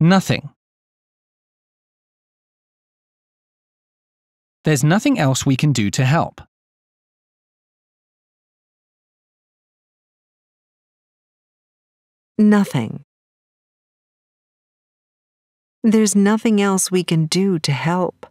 Nothing. There's nothing else we can do to help. Nothing. There's nothing else we can do to help.